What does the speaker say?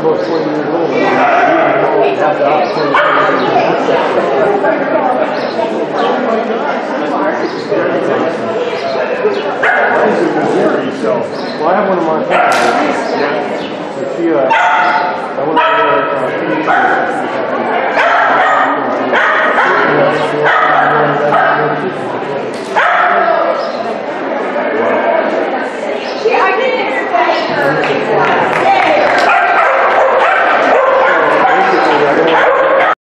20 years old. You don't have the opportunity to Well, I have one of my friends. she, uh,